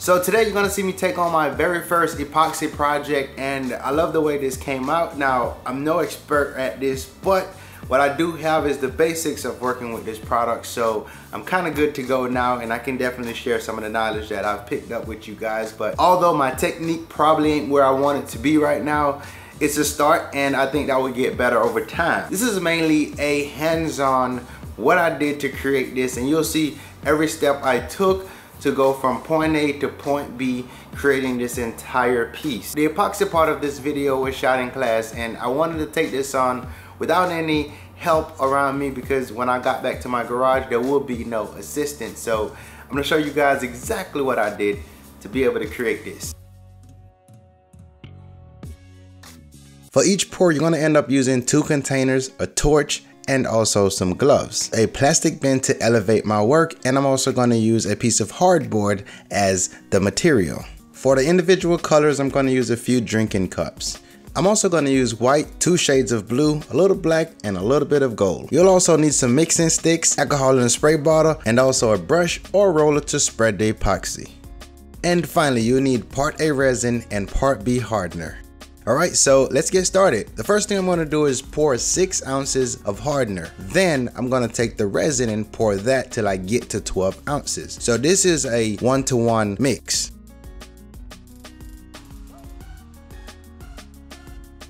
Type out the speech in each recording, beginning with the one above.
So today you're gonna see me take on my very first epoxy project and I love the way this came out. Now, I'm no expert at this, but what I do have is the basics of working with this product. So I'm kind of good to go now and I can definitely share some of the knowledge that I've picked up with you guys. But although my technique probably ain't where I want it to be right now, it's a start and I think that will get better over time. This is mainly a hands-on what I did to create this and you'll see every step I took to go from point A to point B creating this entire piece. The epoxy part of this video was shot in class and I wanted to take this on without any help around me because when I got back to my garage there will be no assistance. So I'm gonna show you guys exactly what I did to be able to create this. For each pour, you're gonna end up using two containers, a torch, and also some gloves. A plastic bin to elevate my work and I'm also going to use a piece of hardboard as the material. For the individual colors I'm going to use a few drinking cups. I'm also going to use white, two shades of blue, a little black, and a little bit of gold. You'll also need some mixing sticks, alcohol in a spray bottle, and also a brush or roller to spread the epoxy. And finally, you'll need part A resin and part B hardener. All right, so let's get started. The first thing I'm gonna do is pour six ounces of hardener. Then I'm gonna take the resin and pour that till I get to 12 ounces. So this is a one-to-one -one mix.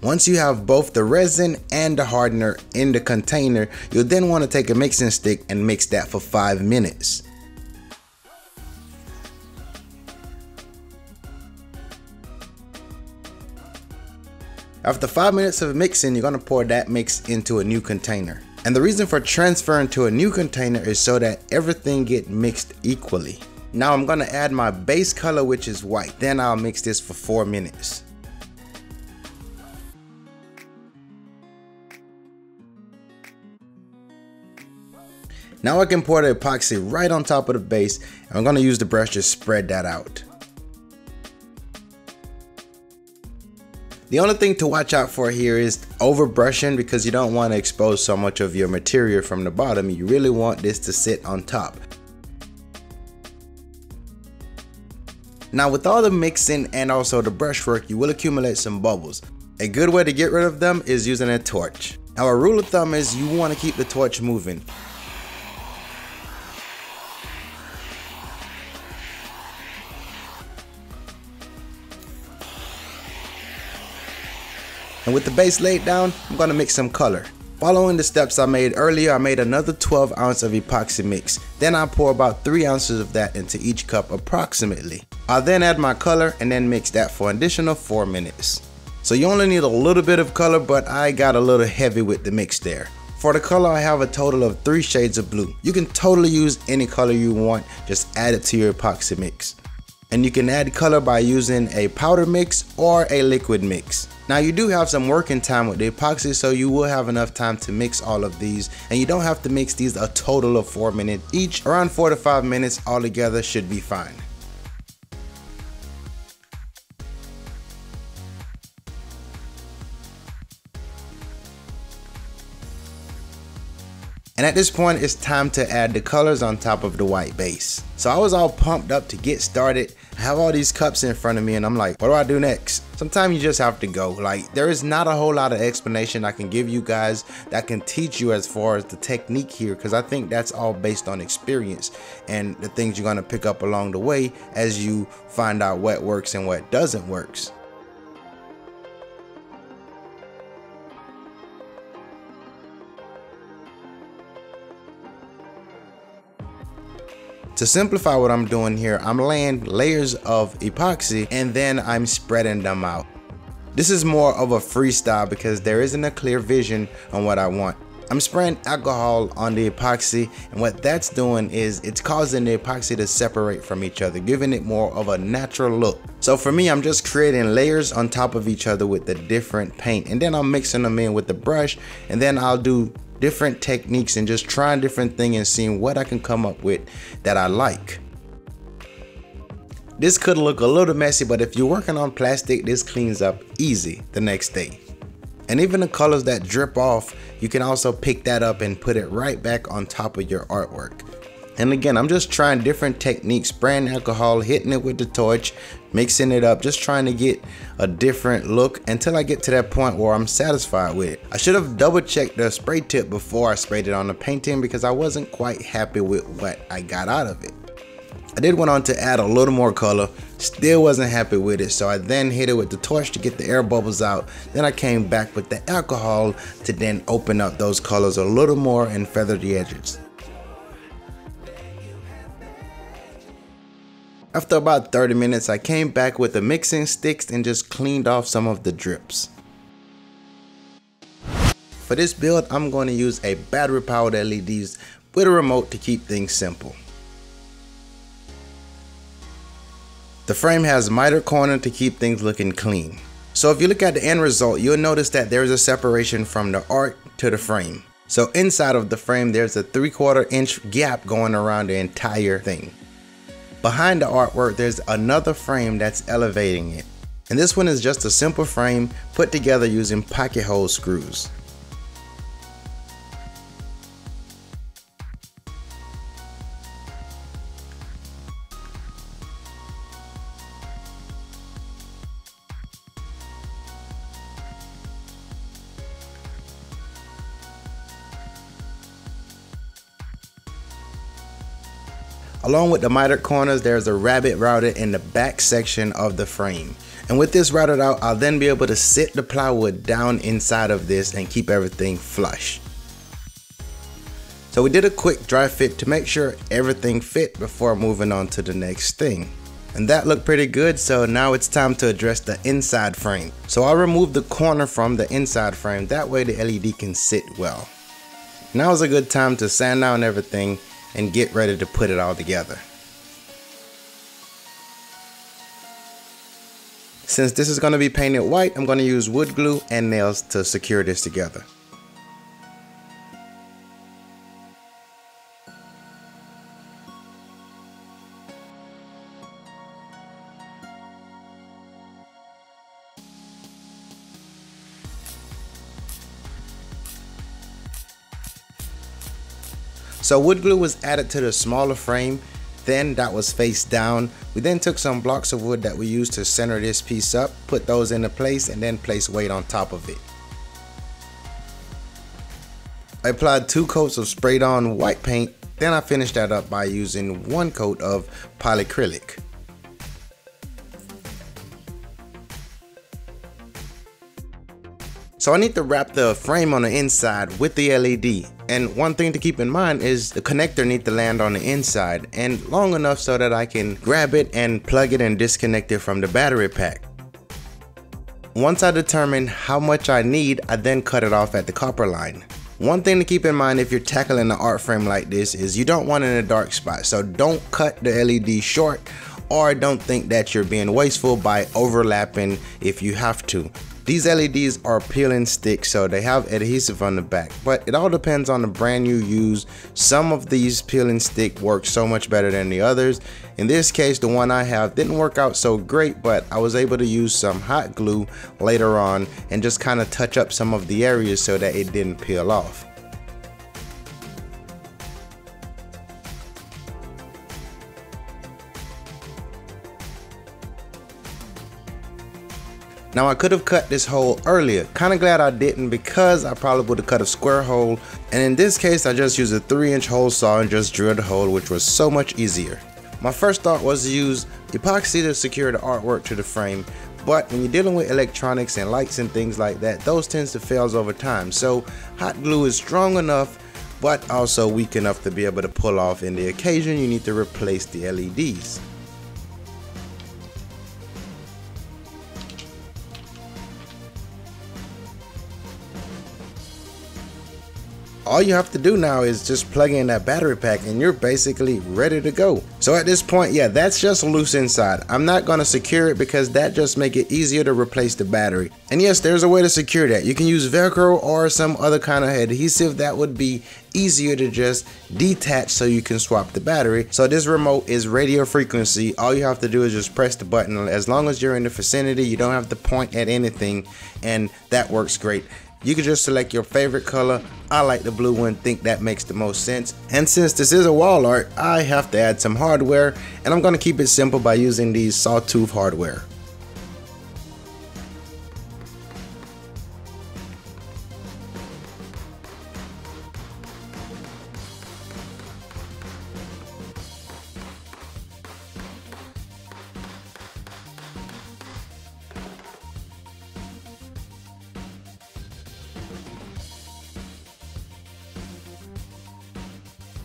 Once you have both the resin and the hardener in the container, you'll then wanna take a mixing stick and mix that for five minutes. After 5 minutes of mixing, you're going to pour that mix into a new container. And the reason for transferring to a new container is so that everything get mixed equally. Now I'm going to add my base color which is white. Then I'll mix this for 4 minutes. Now I can pour the epoxy right on top of the base and I'm going to use the brush to spread that out. The only thing to watch out for here is over brushing because you don't want to expose so much of your material from the bottom. You really want this to sit on top. Now with all the mixing and also the brushwork, you will accumulate some bubbles. A good way to get rid of them is using a torch. Now a rule of thumb is you want to keep the torch moving. And with the base laid down, I'm gonna mix some color. Following the steps I made earlier, I made another 12 ounce of epoxy mix. Then I pour about 3 ounces of that into each cup approximately. I'll then add my color and then mix that for an additional 4 minutes. So you only need a little bit of color, but I got a little heavy with the mix there. For the color, I have a total of 3 shades of blue. You can totally use any color you want, just add it to your epoxy mix. And you can add color by using a powder mix or a liquid mix. Now you do have some working time with the epoxy so you will have enough time to mix all of these and you don't have to mix these a total of 4 minutes each. Around 4 to 5 minutes altogether should be fine. And at this point, it's time to add the colors on top of the white base. So I was all pumped up to get started. Have all these cups in front of me and I'm like, what do I do next? Sometimes you just have to go. Like there is not a whole lot of explanation I can give you guys that can teach you as far as the technique here because I think that's all based on experience and the things you're gonna pick up along the way as you find out what works and what doesn't works. To simplify what I'm doing here, I'm laying layers of epoxy and then I'm spreading them out. This is more of a freestyle because there isn't a clear vision on what I want. I'm spraying alcohol on the epoxy and what that's doing is it's causing the epoxy to separate from each other, giving it more of a natural look. So for me, I'm just creating layers on top of each other with the different paint and then I'm mixing them in with the brush and then I'll do different techniques and just trying different things and seeing what I can come up with that I like. This could look a little messy, but if you're working on plastic, this cleans up easy the next day. And even the colors that drip off, you can also pick that up and put it right back on top of your artwork. And again, I'm just trying different techniques, spraying alcohol, hitting it with the torch, mixing it up, just trying to get a different look until I get to that point where I'm satisfied with it. I should have double checked the spray tip before I sprayed it on the painting because I wasn't quite happy with what I got out of it. I did went on to add a little more color, still wasn't happy with it, so I then hit it with the torch to get the air bubbles out. Then I came back with the alcohol to then open up those colors a little more and feather the edges. After about 30 minutes, I came back with the mixing sticks and just cleaned off some of the drips. For this build, I'm going to use a battery powered LEDs with a remote to keep things simple. The frame has miter corner to keep things looking clean. So if you look at the end result, you'll notice that there's a separation from the art to the frame. So inside of the frame, there's a 3 quarter inch gap going around the entire thing. Behind the artwork, there's another frame that's elevating it. And this one is just a simple frame put together using pocket hole screws. Along with the mitered corners, there's a rabbet router in the back section of the frame. And with this routed out, I'll then be able to sit the plywood down inside of this and keep everything flush. So we did a quick dry fit to make sure everything fit before moving on to the next thing. And that looked pretty good, so now it's time to address the inside frame. So I'll remove the corner from the inside frame, that way the LED can sit well. Now is a good time to sand down everything and get ready to put it all together. Since this is going to be painted white, I'm going to use wood glue and nails to secure this together. So wood glue was added to the smaller frame, then that was face down. We then took some blocks of wood that we used to center this piece up, put those into place, and then place weight on top of it. I applied two coats of sprayed on white paint, then I finished that up by using one coat of polyacrylic. So I need to wrap the frame on the inside with the LED. And one thing to keep in mind is the connector needs to land on the inside and long enough so that I can grab it and plug it and disconnect it from the battery pack. Once I determine how much I need, I then cut it off at the copper line. One thing to keep in mind if you're tackling an art frame like this is you don't want it in a dark spot. So don't cut the LED short or don't think that you're being wasteful by overlapping if you have to. These LEDs are peel and stick, so they have adhesive on the back, but it all depends on the brand you use. Some of these peel and stick work so much better than the others. In this case, the one I have didn't work out so great, but I was able to use some hot glue later on and just kind of touch up some of the areas so that it didn't peel off. Now I could have cut this hole earlier. Kind of glad I didn't because I probably would have cut a square hole. And in this case, I just used a 3 inch hole saw and just drilled a hole which was so much easier. My first thought was to use epoxy to secure the artwork to the frame. But when you're dealing with electronics and lights and things like that, those tends to fail over time. So hot glue is strong enough but also weak enough to be able to pull off in the occasion you need to replace the LEDs. All you have to do now is just plug in that battery pack and you're basically ready to go. So at this point, yeah, that's just loose inside. I'm not gonna secure it because that just make it easier to replace the battery. And yes, there's a way to secure that. You can use Velcro or some other kind of adhesive that would be easier to just detach so you can swap the battery. So this remote is radio frequency. All you have to do is just press the button. As long as you're in the vicinity, you don't have to point at anything and that works great. You can just select your favorite color. I like the blue one, think that makes the most sense. And since this is a wall art, I have to add some hardware and I'm gonna keep it simple by using these sawtooth hardware.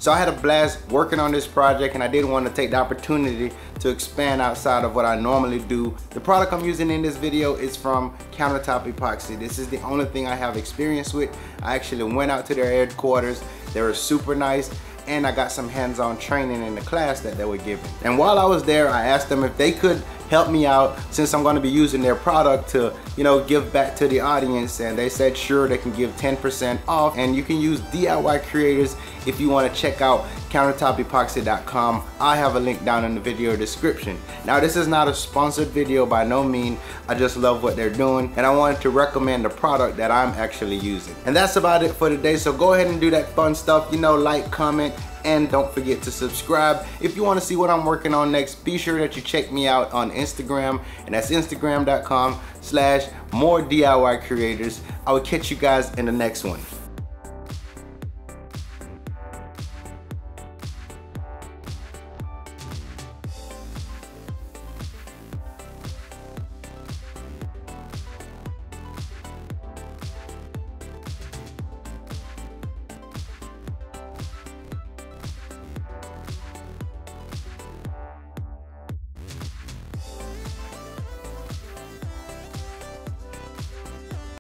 So I had a blast working on this project and I did want to take the opportunity to expand outside of what I normally do. The product I'm using in this video is from Countertop Epoxy. This is the only thing I have experience with. I actually went out to their headquarters. They were super nice and I got some hands-on training in the class that they were giving. And while I was there, I asked them if they could help me out since I'm gonna be using their product to, you know, give back to the audience. And they said, sure, they can give 10% off. And you can use DIY creators if you wanna check out countertopepoxy.com. I have a link down in the video description. Now, this is not a sponsored video by no mean. I just love what they're doing. And I wanted to recommend the product that I'm actually using. And that's about it for today. So go ahead and do that fun stuff, you know, like, comment, and don't forget to subscribe. If you want to see what I'm working on next, be sure that you check me out on Instagram, and that's instagram.com slash more DIY creators. I will catch you guys in the next one.